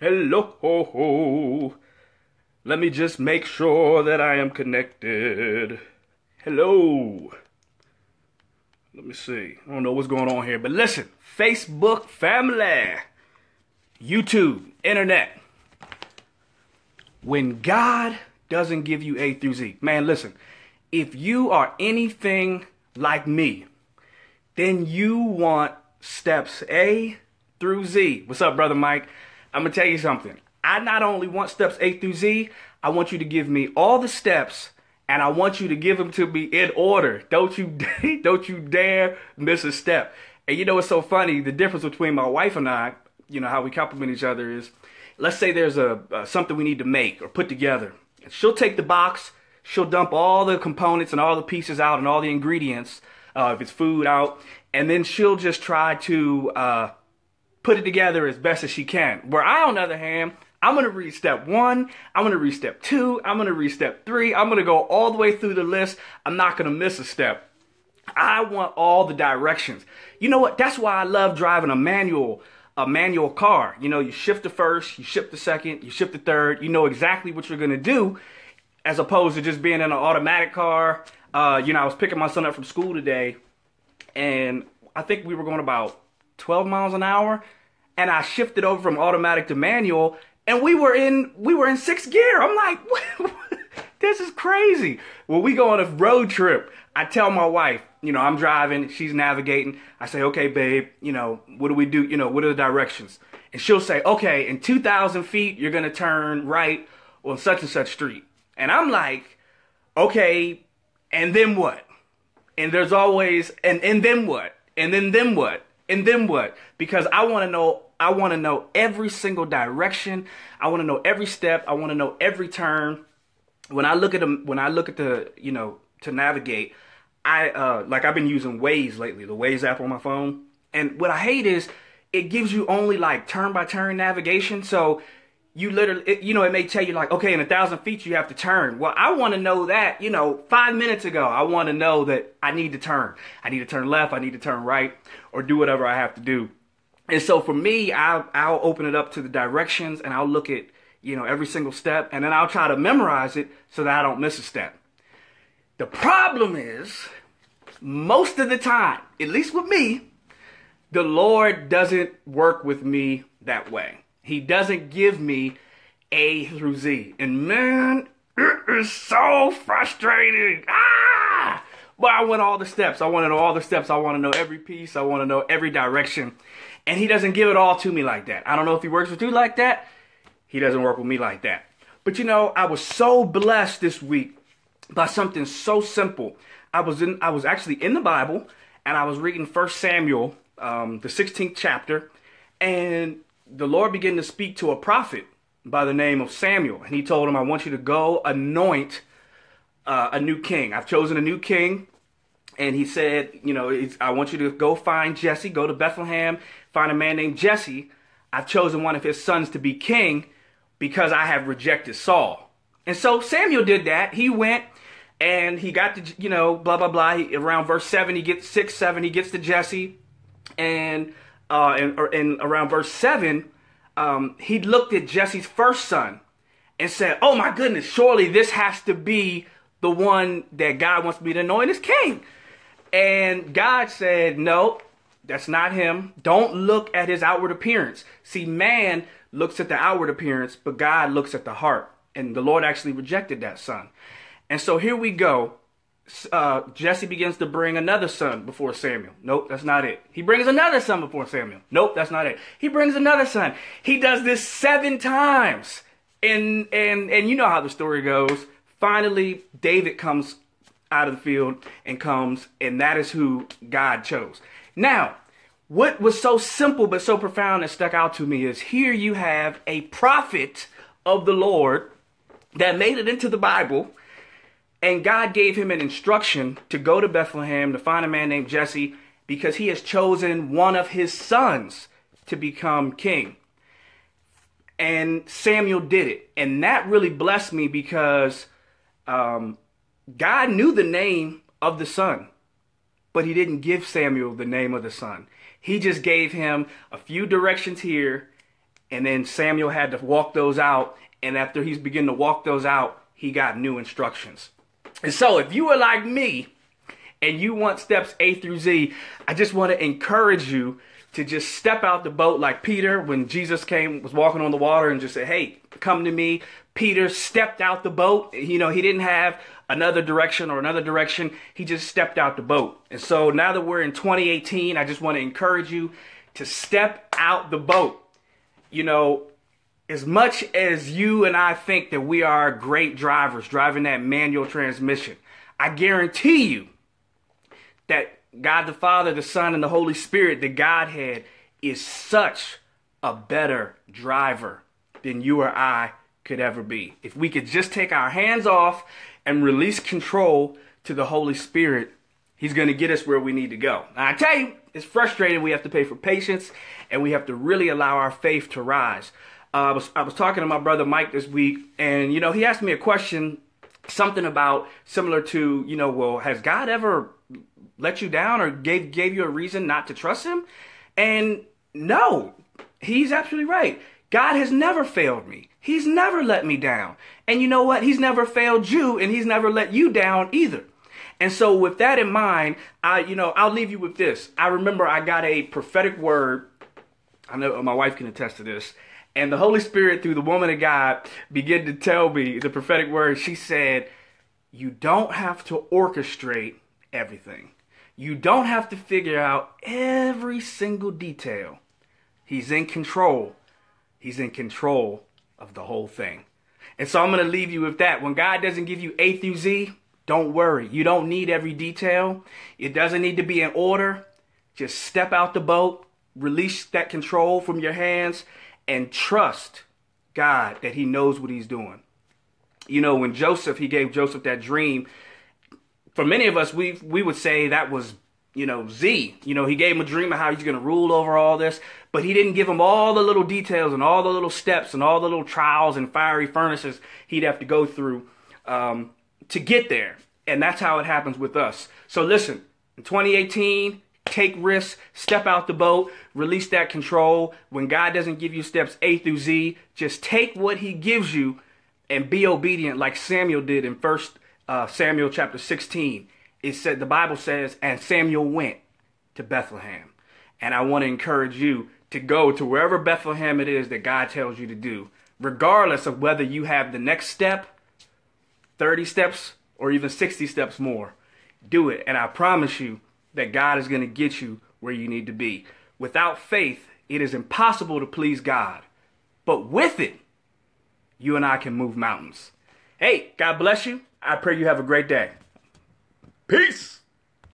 Hello, ho, ho. Let me just make sure that I am connected. Hello. Let me see. I don't know what's going on here, but listen Facebook family, YouTube, internet. When God doesn't give you A through Z, man, listen, if you are anything like me, then you want steps A through Z. What's up, brother Mike? I'm gonna tell you something. I not only want steps A through Z, I want you to give me all the steps and I want you to give them to me in order. Don't you don't you dare miss a step. And you know what's so funny? The difference between my wife and I, you know how we complement each other is, let's say there's a something we need to make or put together. She'll take the box, she'll dump all the components and all the pieces out and all the ingredients, uh, if it's food out, and then she'll just try to uh, put it together as best as she can. Where I, on the other hand, I'm gonna read step one, I'm gonna read step two, I'm gonna read step three, I'm gonna go all the way through the list. I'm not gonna miss a step. I want all the directions. You know what? That's why I love driving a manual a manual car. You know, you shift the first, you shift the second, you shift the third. You know exactly what you're gonna do, as opposed to just being in an automatic car. Uh, you know, I was picking my son up from school today, and I think we were going about 12 miles an hour, and I shifted over from automatic to manual, and we were in we were in sixth gear. I'm like, this is crazy. When we go on a road trip, I tell my wife, you know, I'm driving, she's navigating. I say, okay, babe, you know, what do we do? You know, what are the directions? And she'll say, okay, in 2,000 feet, you're gonna turn right on such and such street. And I'm like, okay, and then what? And there's always, and, and then what? And then then what? And then what? Because I want to know I want to know every single direction. I want to know every step. I want to know every turn. When I look at them, when I look at the, you know, to navigate, I uh like I've been using Waze lately, the Waze app on my phone. And what I hate is it gives you only like turn by turn navigation. So you literally, it, you know, it may tell you like, okay, in a thousand feet you have to turn. Well, I want to know that, you know, five minutes ago, I want to know that I need to turn. I need to turn left. I need to turn right, or do whatever I have to do. And so for me, I'll, I'll open it up to the directions and I'll look at, you know, every single step and then I'll try to memorize it so that I don't miss a step. The problem is, most of the time, at least with me, the Lord doesn't work with me that way. He doesn't give me A through Z. And man, it is so frustrating. Ah! But I want all the steps. I want to know all the steps. I want to know every piece. I want to know every direction. And he doesn't give it all to me like that. I don't know if he works with you like that. He doesn't work with me like that. But you know, I was so blessed this week by something so simple. I was in I was actually in the Bible and I was reading First Samuel, um, the 16th chapter, and the Lord began to speak to a prophet by the name of Samuel. And he told him, I want you to go anoint uh, a new king. I've chosen a new king and he said, you know, I want you to go find Jesse, go to Bethlehem, find a man named Jesse. I've chosen one of his sons to be king because I have rejected Saul. And so Samuel did that. He went and he got to, you know, blah, blah, blah. He, around verse 7, he gets 6, 7, he gets to Jesse. And, uh, and, and around verse 7, um, he looked at Jesse's first son and said, Oh my goodness, surely this has to be the one that God wants me to anoint as king. And God said, No, that's not him. Don't look at his outward appearance. See, man looks at the outward appearance, but God looks at the heart. And the Lord actually rejected that son. And so here we go. Uh, Jesse begins to bring another son before Samuel. Nope, that's not it. He brings another son before Samuel. Nope, that's not it. He brings another son. He does this seven times. And and and you know how the story goes. Finally, David comes out of the field and comes, and that is who God chose. Now, what was so simple but so profound that stuck out to me is here you have a prophet of the Lord that made it into the Bible, and God gave him an instruction to go to Bethlehem to find a man named Jesse because he has chosen one of his sons to become king. And Samuel did it. And that really blessed me because um, God knew the name of the son, but he didn't give Samuel the name of the son. He just gave him a few directions here and then Samuel had to walk those out. And after he's beginning to walk those out, he got new instructions. And so, if you are like me and you want steps A through Z, I just want to encourage you to just step out the boat like Peter when Jesus came, was walking on the water and just said, Hey, come to me. Peter stepped out the boat. You know, he didn't have another direction or another direction. He just stepped out the boat. And so now that we're in 2018, I just want to encourage you to step out the boat. You know, as much as you and I think that we are great drivers driving that manual transmission, I guarantee you that God the Father, the Son, and the Holy Spirit, the Godhead, is such a better driver than you or I could ever be. If we could just take our hands off and release control to the Holy Spirit, He's going to get us where we need to go. Now, I tell you, it's frustrating. We have to pay for patience and we have to really allow our faith to rise. Uh, I, was, I was talking to my brother Mike this week, and you know, he asked me a question, something about similar to, you know, well, has God ever let you down or gave gave you a reason not to trust him? And no, he's absolutely right. God has never failed me. He's never let me down. And you know what? He's never failed you and he's never let you down either. And so with that in mind, I you know, I'll leave you with this. I remember I got a prophetic word. I know uh, my wife can attest to this. And the Holy Spirit through the woman of God began to tell me the prophetic word. She said, "You don't have to orchestrate everything. You don't have to figure out every single detail. He's in control. He's in control of the whole thing. And so I'm going to leave you with that. When God doesn't give you A through Z, don't worry. You don't need every detail. It doesn't need to be in order. Just step out the boat, release that control from your hands, and trust God that He knows what He's doing. You know, when Joseph, He gave Joseph that dream, for many of us, we we would say that was you know Z. You know, he gave him a dream of how he's going to rule over all this, but he didn't give him all the little details and all the little steps and all the little trials and fiery furnaces he'd have to go through um, to get there. And that's how it happens with us. So listen, in 2018, take risks, step out the boat, release that control. When God doesn't give you steps A through Z, just take what He gives you and be obedient, like Samuel did in First uh, Samuel chapter 16, it said the Bible says, and Samuel went to Bethlehem. And I want to encourage you to go to wherever Bethlehem it is that God tells you to do, regardless of whether you have the next step, 30 steps, or even 60 steps more. Do it. And I promise you that God is going to get you where you need to be. Without faith, it is impossible to please God. But with it, you and I can move mountains. Hey, God bless you. I pray you have a great day. Peace.